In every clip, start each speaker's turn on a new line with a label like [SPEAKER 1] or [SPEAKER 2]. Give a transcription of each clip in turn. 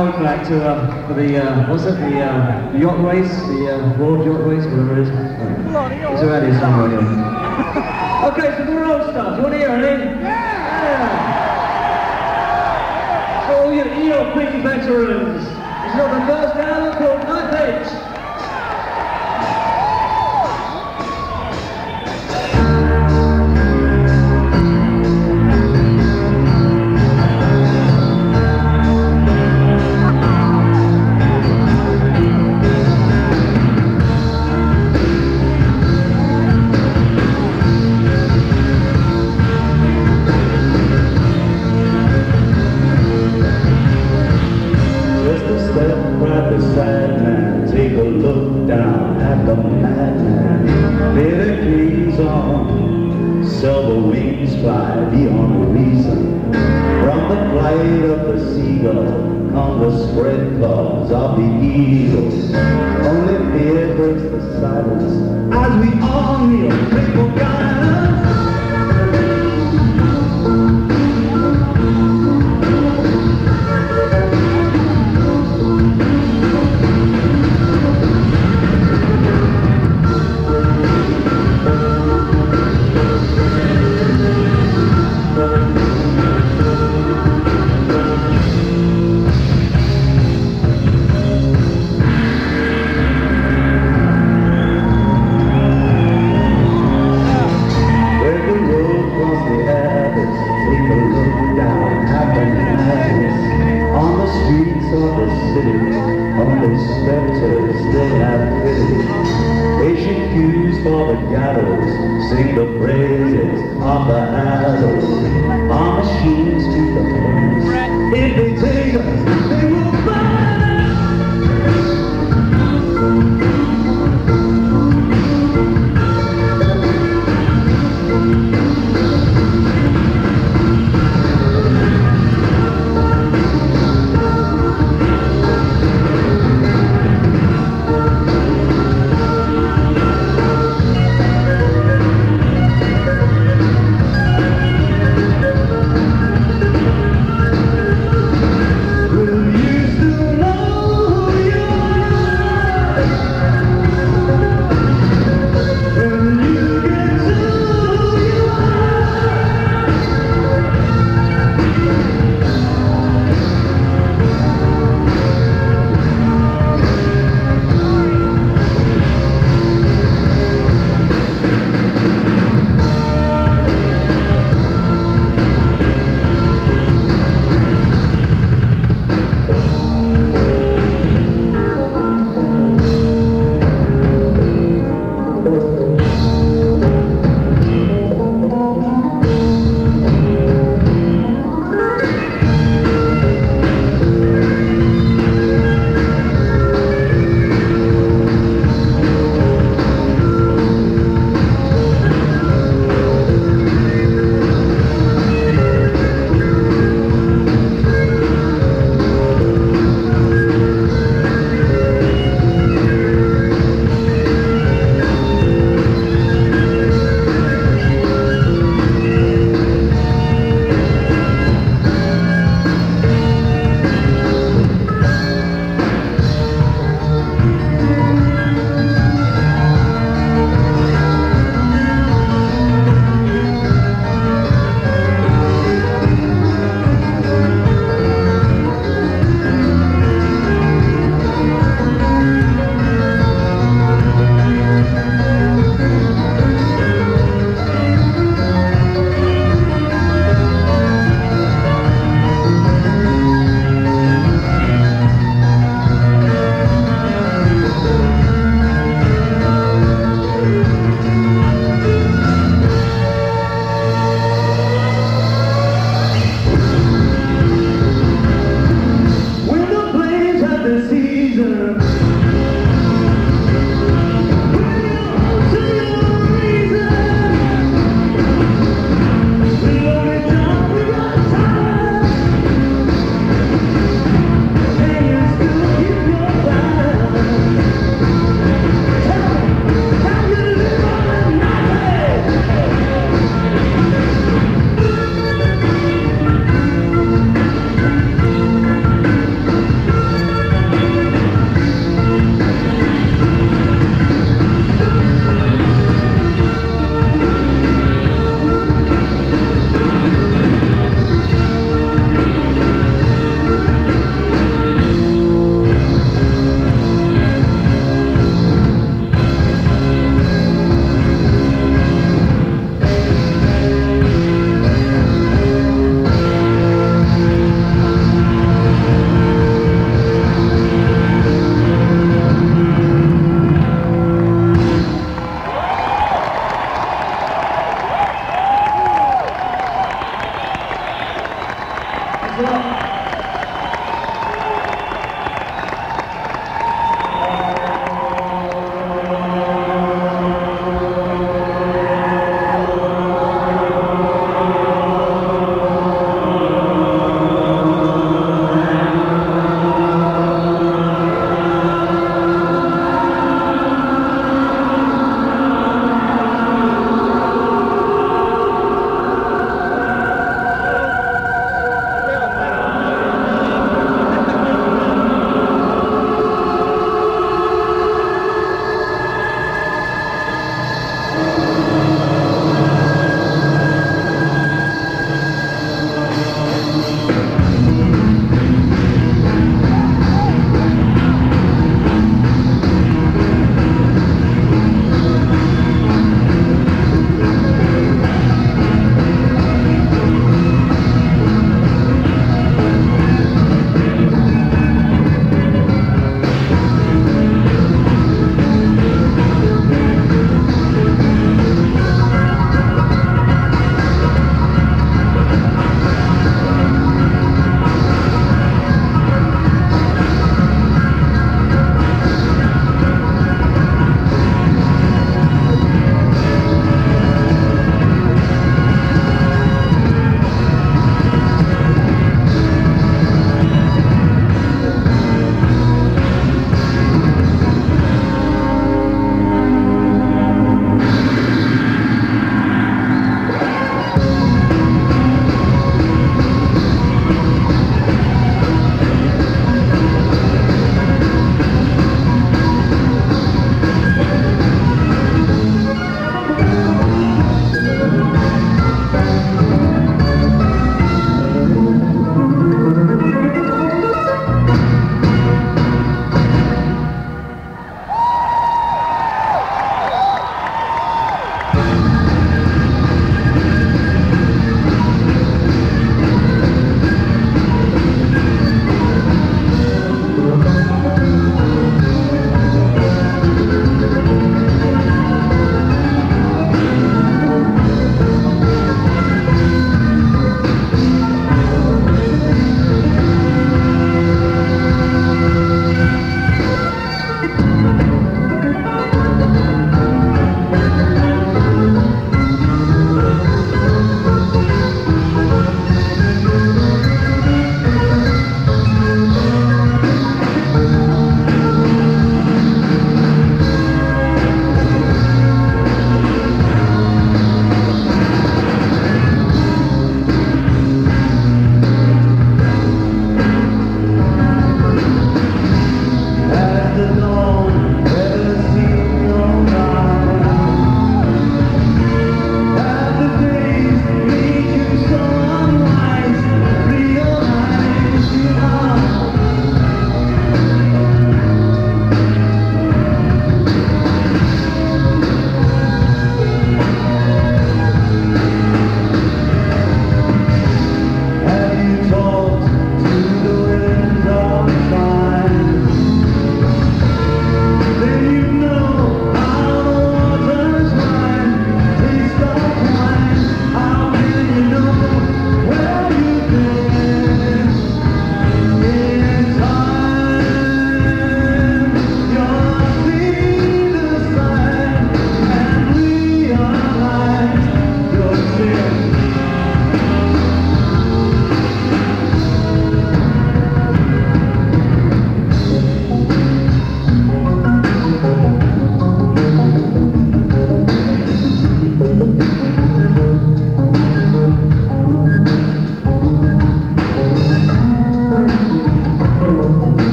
[SPEAKER 1] Boat back to uh, for the uh, what's it? The uh, yacht race, the uh, world yacht race, whatever it is. It's around here somewhere. Anyway. Okay, so the road stuff. You want to hear anything? Yeah. So all you ELP veterans, it's not the first album called
[SPEAKER 2] Knife Edge. Claws of the eagle. Only fear breaks the silence as we all kneel,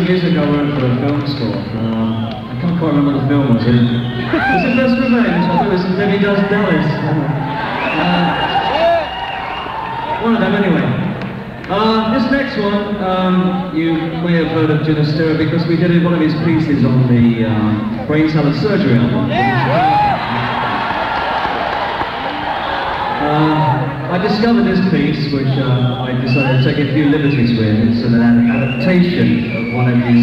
[SPEAKER 2] years music I worked for a film score. Um, I can't quite remember what the film was. It was it Best Revenge? I think it was Libby Does Dallas. Uh, one of them, anyway. Uh, this next one, um, you may have heard of Ginastera because we did one of his pieces on the uh, Brain Salad Surgery album. Uh, I discovered this piece, which uh, I decided to take a few liberties with. It's an adaptation of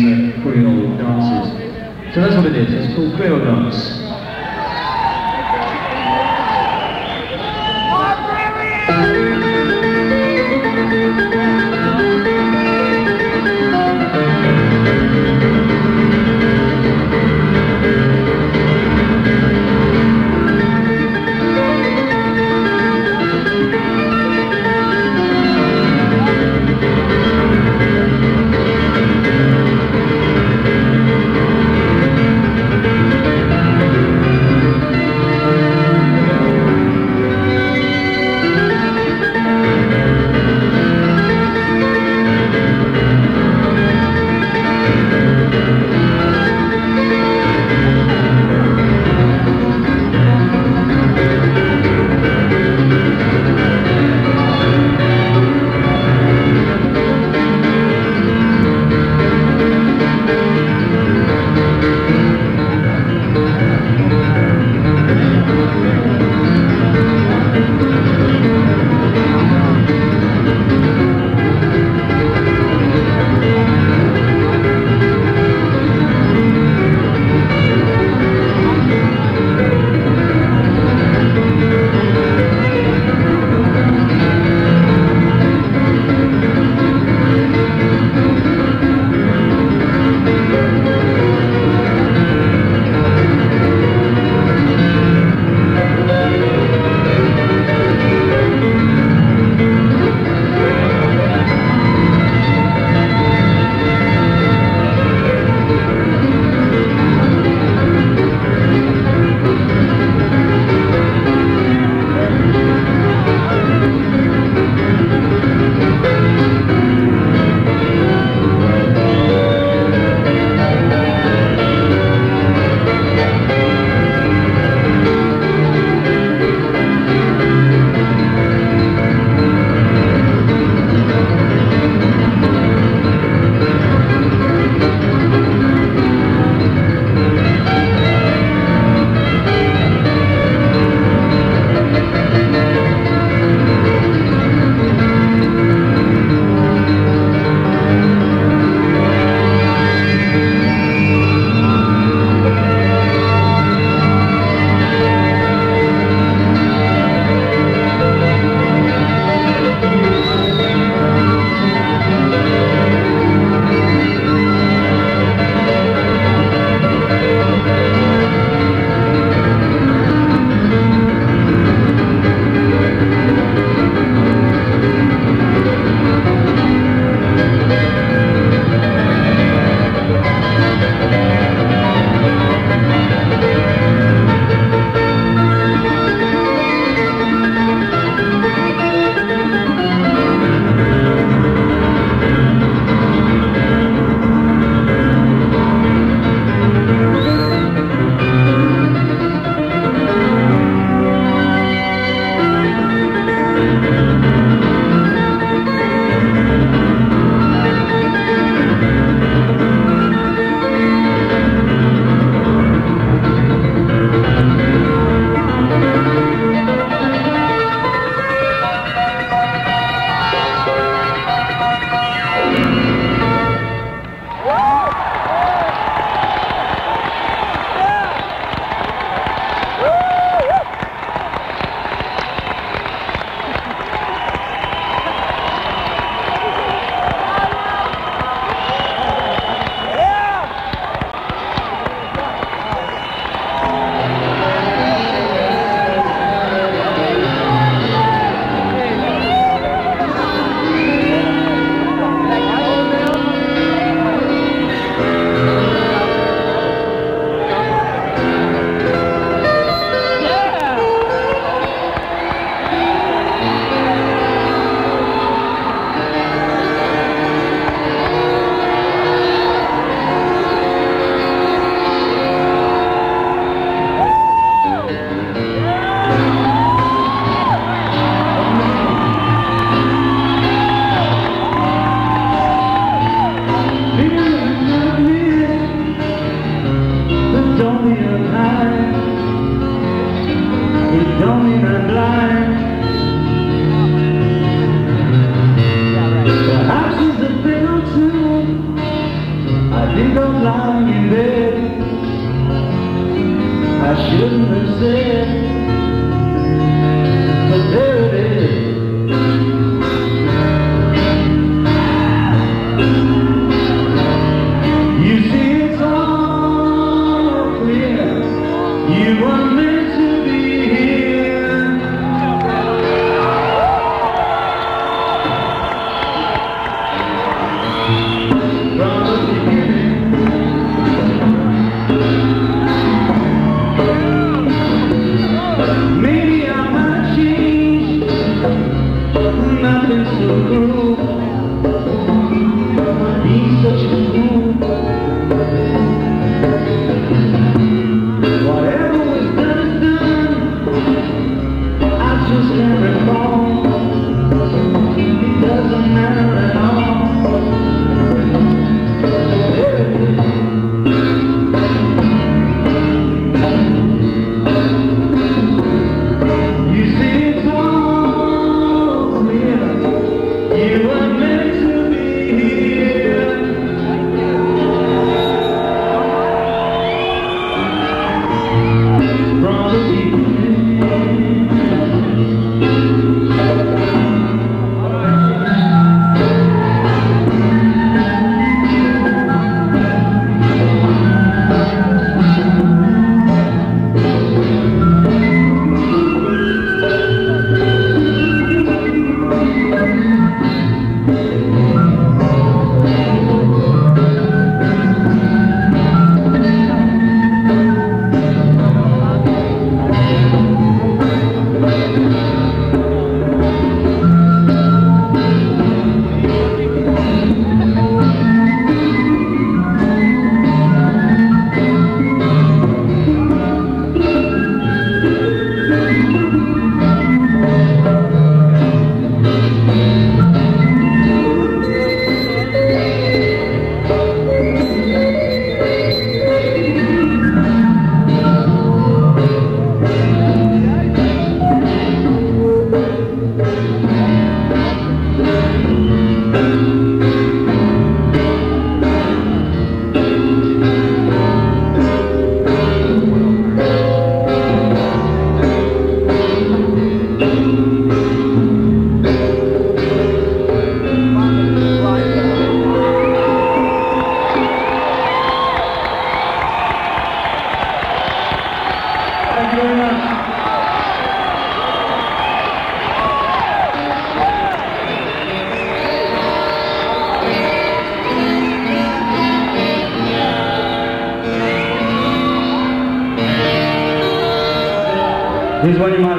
[SPEAKER 2] Jerónima